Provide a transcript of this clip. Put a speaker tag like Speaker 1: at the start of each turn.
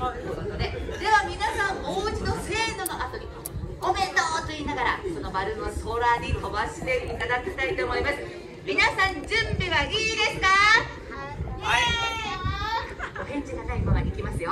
Speaker 1: ということででは皆さんおうちのせーのの後におめでとうと言いながらその丸の空に飛ばしていただきたいと思います。皆さん準備はいいですか？はい。お返事がないままいきますよ。